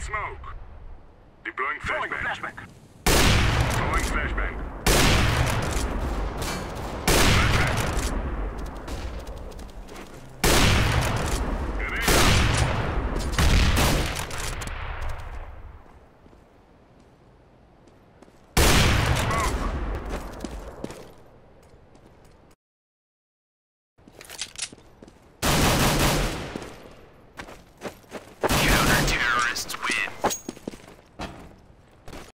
Smoke. Deploying flashback. flashback.